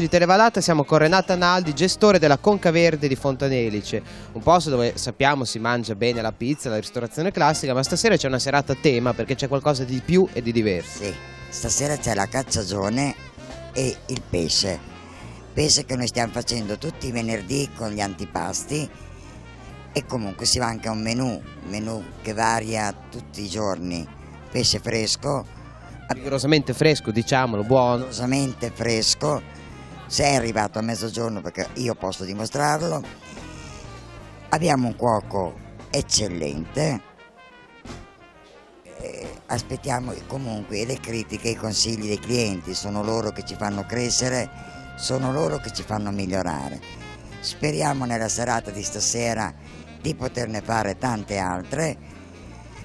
Amici di Televalata, siamo con Renata Naldi, gestore della Conca Verde di Fontanelice, un posto dove sappiamo si mangia bene la pizza, la ristorazione classica, ma stasera c'è una serata a tema perché c'è qualcosa di più e di diverso. Sì, stasera c'è la cacciagione e il pesce. Pesce che noi stiamo facendo tutti i venerdì con gli antipasti e comunque si va anche a un menù, un menù che varia tutti i giorni. Pesce fresco, Rigorosamente fresco, diciamolo, buono. rigorosamente fresco, se è arrivato a mezzogiorno perché io posso dimostrarlo. Abbiamo un cuoco eccellente. Aspettiamo comunque le critiche e i consigli dei clienti, sono loro che ci fanno crescere, sono loro che ci fanno migliorare. Speriamo nella serata di stasera di poterne fare tante altre.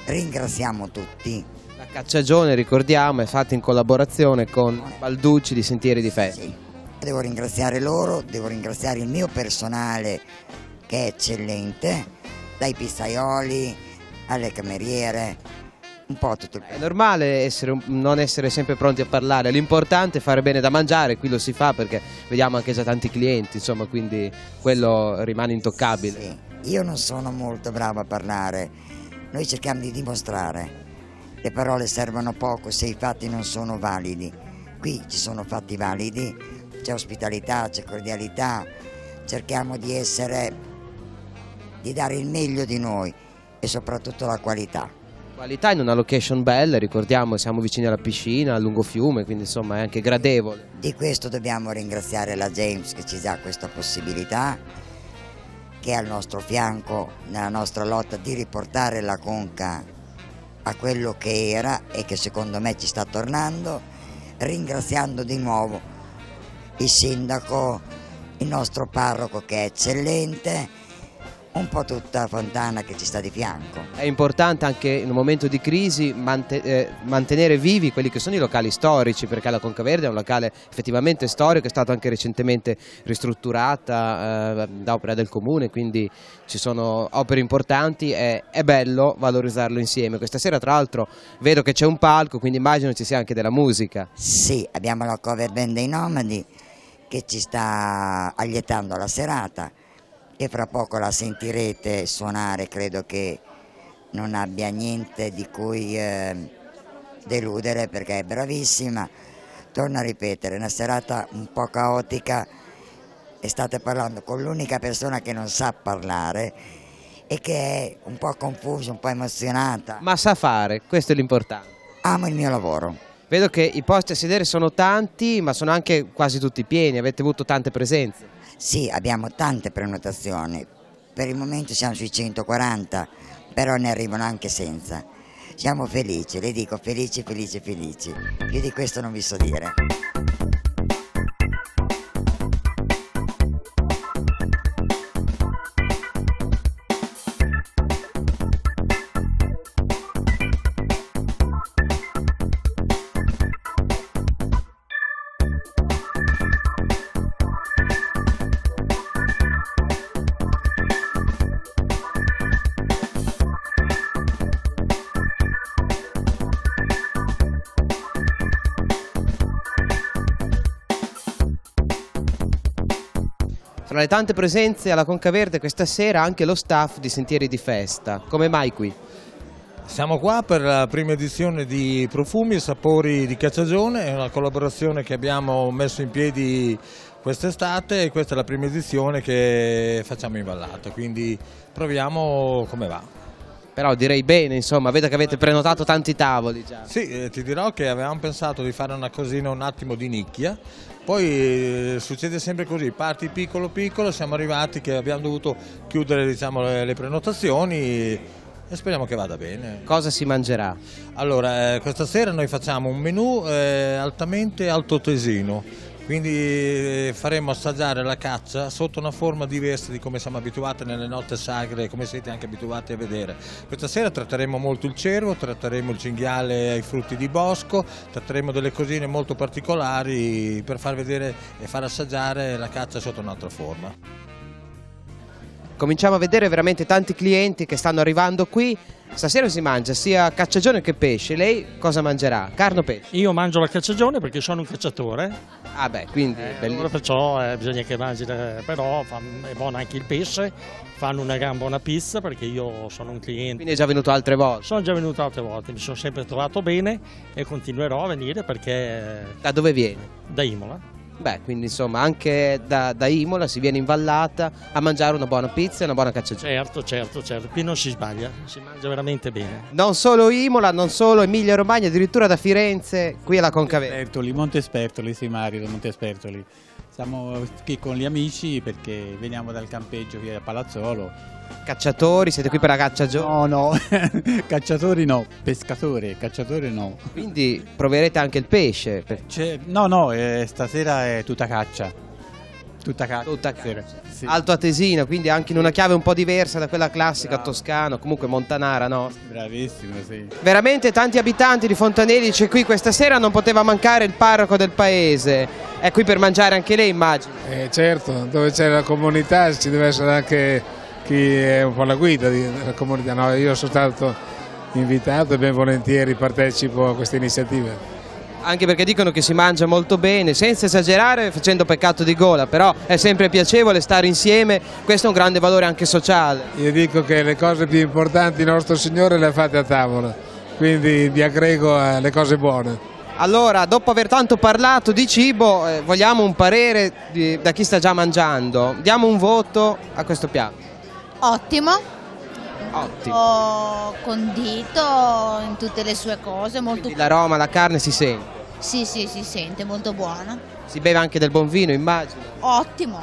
Ringraziamo tutti. La cacciagione, ricordiamo, è fatta in collaborazione con Balducci di Sentieri di Festa. Sì. Devo ringraziare loro, devo ringraziare il mio personale che è eccellente, dai pizzaioli alle cameriere, un po' tutto il È normale essere non essere sempre pronti a parlare, l'importante è fare bene da mangiare, qui lo si fa perché vediamo anche già tanti clienti, insomma, quindi quello rimane intoccabile. Sì, io non sono molto bravo a parlare, noi cerchiamo di dimostrare. Le parole servono poco se i fatti non sono validi. Qui ci sono fatti validi, c'è ospitalità, c'è cordialità, cerchiamo di essere, di dare il meglio di noi e soprattutto la qualità. Qualità in una location bella, ricordiamo, siamo vicini alla piscina, a lungo fiume, quindi insomma è anche gradevole. Di questo dobbiamo ringraziare la James che ci dà questa possibilità, che è al nostro fianco nella nostra lotta di riportare la conca a quello che era e che secondo me ci sta tornando, ringraziando di nuovo il sindaco, il nostro parroco che è eccellente, un po' tutta Fontana che ci sta di fianco. È importante anche in un momento di crisi eh, mantenere vivi quelli che sono i locali storici, perché la Conca Verde è un locale effettivamente storico, è stato anche recentemente ristrutturata eh, da opera del comune, quindi ci sono opere importanti e è bello valorizzarlo insieme. Questa sera tra l'altro vedo che c'è un palco, quindi immagino ci sia anche della musica. Sì, abbiamo la cover band dei Nomadi che ci sta allietando la serata e fra poco la sentirete suonare, credo che non abbia niente di cui eh, deludere perché è bravissima. Torno a ripetere, una serata un po' caotica e state parlando con l'unica persona che non sa parlare e che è un po' confusa, un po' emozionata. Ma sa fare, questo è l'importante. Amo il mio lavoro. Vedo che i posti a sedere sono tanti, ma sono anche quasi tutti pieni, avete avuto tante presenze. Sì, abbiamo tante prenotazioni, per il momento siamo sui 140, però ne arrivano anche senza. Siamo felici, le dico felici, felici, felici. Più di questo non vi so dire. Fra le tante presenze alla Conca Verde questa sera anche lo staff di Sentieri di Festa. Come mai qui? Siamo qua per la prima edizione di Profumi e Sapori di Cacciagione, è una collaborazione che abbiamo messo in piedi quest'estate e questa è la prima edizione che facciamo in Vallata, quindi proviamo come va. Però direi bene, insomma, vedo che avete prenotato tanti tavoli già. Sì, eh, ti dirò che avevamo pensato di fare una cosina un attimo di nicchia, poi eh, succede sempre così, parti piccolo piccolo, siamo arrivati che abbiamo dovuto chiudere diciamo, le, le prenotazioni, e speriamo che vada bene. Cosa si mangerà? Allora, eh, questa sera noi facciamo un menù eh, altamente altoatesino, quindi eh, faremo assaggiare la caccia sotto una forma diversa di come siamo abituati nelle notte sagre, come siete anche abituati a vedere. Questa sera tratteremo molto il cervo, tratteremo il cinghiale ai frutti di bosco, tratteremo delle cosine molto particolari per far vedere e far assaggiare la caccia sotto un'altra forma. Cominciamo a vedere veramente tanti clienti che stanno arrivando qui. Stasera si mangia sia cacciagione che pesce. Lei cosa mangerà? Carne o pesce? Io mangio la cacciagione perché sono un cacciatore, Ah beh, quindi eh, allora perciò eh, bisogna che mangi, eh, però è buono anche il pesce, fanno una gran buona pizza perché io sono un cliente. Quindi è già venuto altre volte. Sono già venuto altre volte, mi sono sempre trovato bene e continuerò a venire perché Da dove viene? da Imola. Beh, quindi insomma anche da, da Imola si viene in vallata a mangiare una buona pizza e una buona cacciagione. Certo, certo, certo, qui non si sbaglia, si mangia veramente bene. Non solo Imola, non solo Emilia Romagna, addirittura da Firenze, qui alla Concavera. Spertoli, Monte Spertoli, sì Mario, Monte Spertoli. Siamo qui con gli amici perché veniamo dal campeggio qui a Palazzolo. Cacciatori, siete qui per la cacciagione. No, no, cacciatori no, pescatore, cacciatore no. Quindi proverete anche il pesce. per- no, no, eh, stasera è tutta caccia. Tutta caccia. Tutta caccia. Sì. Alto Atesino, quindi anche in una chiave un po' diversa da quella classica Bravo. toscana, comunque montanara, no? Bravissimo, sì. Veramente tanti abitanti di Fontanelice qui questa sera non poteva mancare il parroco del paese. È qui per mangiare anche lei, immagino. Eh, certo, dove c'è la comunità ci deve essere anche chi è un po' la guida della comunità. No, io sono stato invitato e ben volentieri partecipo a queste iniziative. Anche perché dicono che si mangia molto bene, senza esagerare, facendo peccato di gola, però è sempre piacevole stare insieme, questo è un grande valore anche sociale. Io dico che le cose più importanti il nostro Signore le ha fatte a tavola, quindi vi aggrego alle cose buone. Allora, dopo aver tanto parlato di cibo, eh, vogliamo un parere di- da chi sta già mangiando. Diamo un voto a questo piatto. Ottimo, Ottimo. ho condito in tutte le sue cose, molto Quindi l'aroma, la carne si sente. Sì, sì, si sente molto buono. Si beve anche del buon vino, immagino. Ottimo,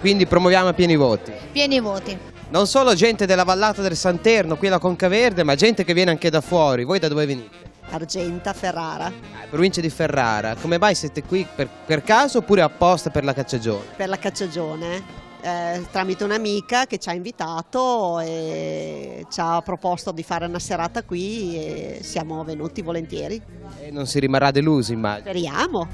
Quindi promuoviamo a pieni voti. pieni voti. Non solo gente della vallata del Santerno, qui alla Concaverde, ma gente che viene anche da fuori. Voi da dove venite? Argenta Ferrara Ah, provincia di Ferrara. Come mai siete qui per, per caso oppure apposta per la cacciagione? per la cacciagione. Eh, tramite un'amica che ci ha invitato e ci ha proposto di fare una serata qui e siamo venuti volentieri. E non si rimarrà delusi, immagino. Speriamo.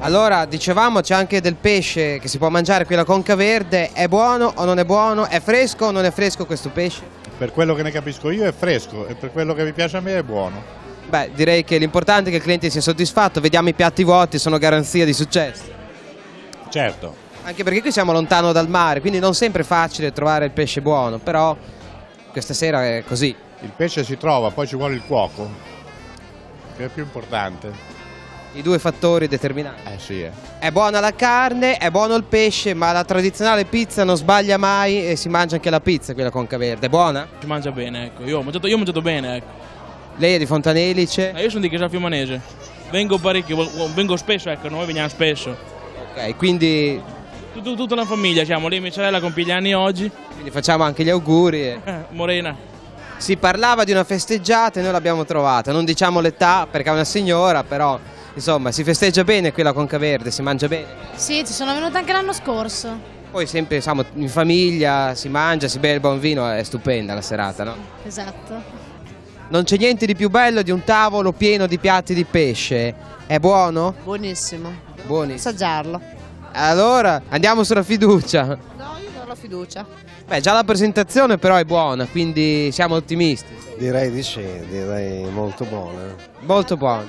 Allora, dicevamo c'è anche del pesce che si può mangiare qui alla Conca Verde. È buono o non è buono? È fresco o non è fresco questo pesce? Per quello che ne capisco io è fresco e per quello che mi piace a me è buono. Beh, direi che l'importante è che il cliente sia soddisfatto. Vediamo i piatti vuoti, sono garanzia di successo. Certo, Anche perché qui siamo lontano dal mare, quindi non sempre è facile trovare il pesce buono, però questa sera è così. il pesce si trova, poi ci vuole il cuoco, che è più importante. I due fattori determinanti. Eh sì, eh. È buona la carne, è buono il pesce, ma la tradizionale pizza non sbaglia mai e si mangia anche la pizza qui alla Conca Verde. È buona? Si mangia bene, ecco. Io ho mangiato, io ho mangiato bene, ecco. Lei è di Fontanelice? Eh, Io sono di Chiesa Fiumanese. Vengo parecchio, vengo spesso, ecco, noi veniamo spesso. Ok, quindi, Tut- tutta la famiglia siamo lì, mia sorella compie gli anni oggi. quindi facciamo anche gli auguri. e- Morena. Si parlava di una festeggiata e noi l'abbiamo trovata. Non diciamo l'età perché è una signora, però insomma si festeggia bene qui alla Conca Verde, si mangia bene. Sì, ci sono venuta anche l'anno scorso. Poi sempre insomma, in famiglia si mangia, si beve il buon vino, è stupenda la serata, no? Esatto. Non c'è niente di più bello di un tavolo pieno di piatti di pesce. È buono? Buonissimo. Buonissimo. Assaggiarlo. Allora, andiamo sulla fiducia. No, io do la fiducia. Beh, già la presentazione però è buona, quindi siamo ottimisti. Direi di sì, direi molto buona. Molto buono.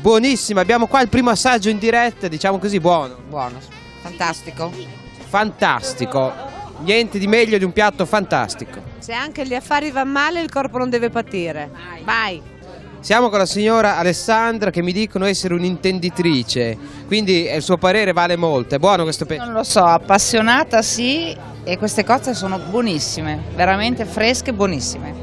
Buonissima, abbiamo qua il primo assaggio in diretta, diciamo così, buono. Buono, fantastico. Fantastico. Niente di meglio di un piatto fantastico. Se anche gli affari vanno male il corpo non deve patire. Vai. Siamo con la signora Alessandra che mi dicono essere un'intenditrice, quindi eh, il suo parere vale molto. È buono questo pesce? Non lo so, appassionata sì e queste cose sono buonissime, veramente fresche e buonissime.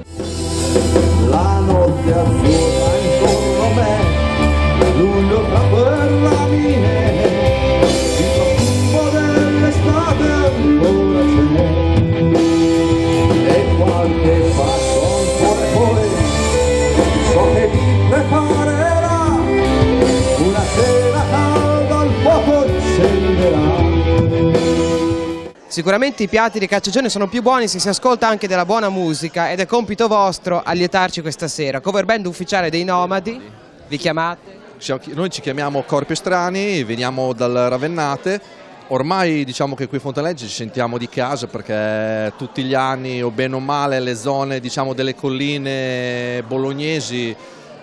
Sicuramente i piatti di cacciagione sono più buoni se si ascolta anche della buona musica ed è compito vostro allietarci questa sera. Cover band ufficiale dei Nomadi, vi chiamate? Noi ci chiamiamo Corpi Strani, veniamo dal Ravennate. Ormai diciamo che qui a Fontalegge ci sentiamo di casa perché tutti gli anni o bene o male le zone diciamo, delle colline bolognesi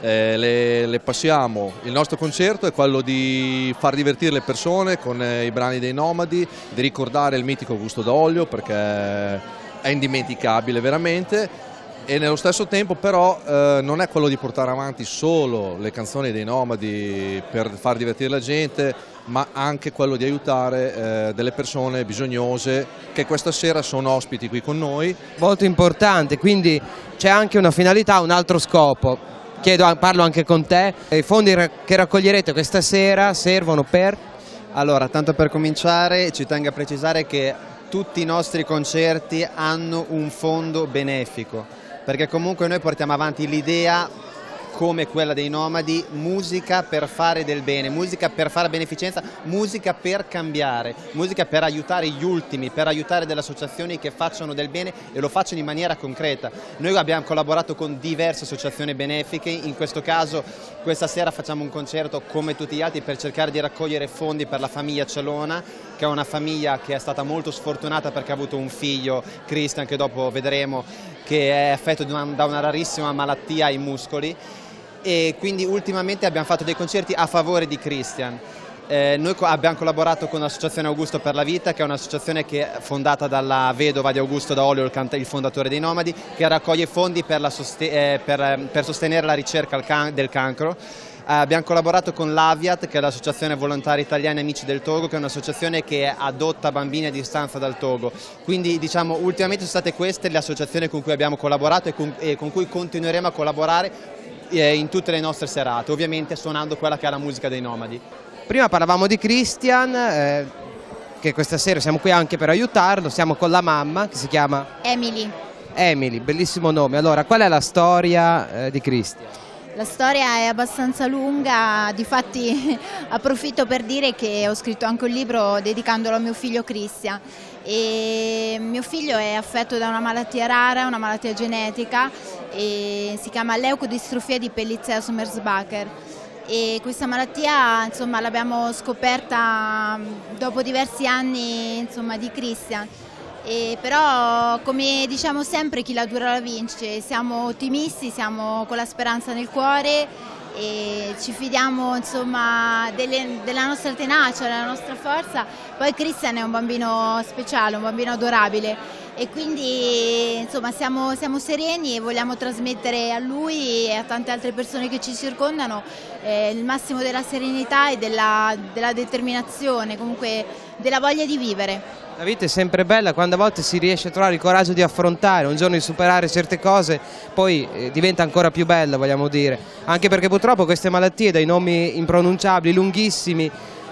eh, le, le, passiamo. Il nostro concerto è quello di far divertire le persone con eh, i brani dei Nomadi, di ricordare il mitico Gusto d'Olio perché è indimenticabile veramente e nello stesso tempo però eh, non è quello di portare avanti solo le canzoni dei Nomadi per far divertire la gente ma anche quello di aiutare eh, delle persone bisognose che questa sera sono ospiti qui con noi. Molto importante, quindi c'è anche una finalità, un altro scopo Chiedo, parlo anche con te, i fondi che raccoglierete questa sera servono per? Allora, tanto per cominciare ci tengo a precisare che tutti i nostri concerti hanno un fondo benefico, perché comunque noi portiamo avanti l'idea come quella dei nomadi, musica per fare del bene, musica per fare beneficenza, musica per cambiare, musica per aiutare gli ultimi, per aiutare delle associazioni che facciano del bene e lo facciano in maniera concreta. Noi abbiamo collaborato con diverse associazioni benefiche, in questo caso questa sera facciamo un concerto come tutti gli altri per cercare di raccogliere fondi per la famiglia Celona, che è una famiglia che è stata molto sfortunata perché ha avuto un figlio, Christian, che dopo vedremo, che è affetto da una rarissima malattia ai muscoli e quindi ultimamente abbiamo fatto dei concerti a favore di Christian. Eh, noi abbiamo collaborato con l'Associazione Augusto per la Vita, che è un'associazione fondata dalla vedova di Augusto D'Olio, il, il, fondatore dei Nomadi, che raccoglie fondi per, soste eh, per, ehm, per sostenere la ricerca can del cancro. Eh, abbiamo collaborato con l'Aviat, che è l'Associazione Volontari Italiani Amici del Togo, che è un'associazione che adotta bambini a distanza dal Togo. Quindi diciamo ultimamente sono state queste le associazioni con cui abbiamo collaborato e con, e con cui continueremo a collaborare in tutte le nostre serate, ovviamente suonando quella che è la musica dei nomadi. Prima parlavamo di Christian, eh, che questa sera siamo qui anche per aiutarlo, siamo con la mamma che si chiama Emily. Emily, bellissimo nome. Allora, qual è la storia eh, di Christian? La storia è abbastanza lunga, difatti approfitto per dire che ho scritto anche un libro dedicandolo a mio figlio Christian. E mio figlio è affetto da una malattia rara, una malattia genetica, si chiama leucodistrofia di Pellizea-Sommersbacher e questa malattia l'abbiamo scoperta dopo diversi anni insomma, di Christian e però come diciamo sempre chi la dura la vince, siamo ottimisti, siamo con la speranza nel cuore e ci fidiamo insomma, delle, della nostra tenacia, della nostra forza. Poi Christian è un bambino speciale, un bambino adorabile. E quindi insomma, siamo, siamo, sereni e vogliamo trasmettere a lui e a tante altre persone che ci circondano eh, il massimo della serenità e della, della determinazione, comunque della voglia di vivere. La vita è sempre bella quando a volte si riesce a trovare il coraggio di affrontare, un giorno di superare certe cose, poi eh, diventa ancora più bella, vogliamo dire. Anche perché purtroppo queste malattie dai nomi impronunciabili, lunghissimi,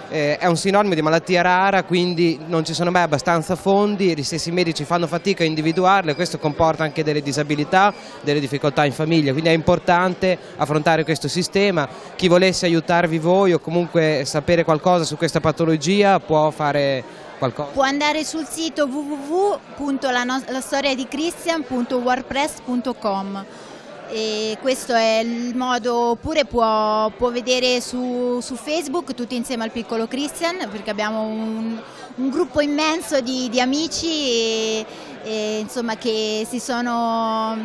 eh, è un sinonimo di malattia rara, quindi non ci sono mai abbastanza fondi, gli stessi medici fanno fatica a individuarle, questo comporta anche delle disabilità, delle difficoltà in famiglia, quindi è importante affrontare questo sistema. Chi volesse aiutarvi voi o comunque sapere qualcosa su questa patologia può fare qualcosa? Può andare sul sito www.lastoriadichristian.wordpress.com e questo è il modo, oppure può, può vedere su, su, Facebook tutti insieme al piccolo Christian perché abbiamo un, un gruppo immenso di, di amici e, e, insomma, che si sono,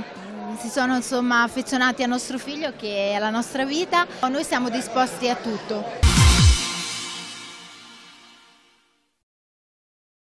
si sono insomma, affezionati al nostro figlio che è la nostra vita, noi siamo disposti a tutto.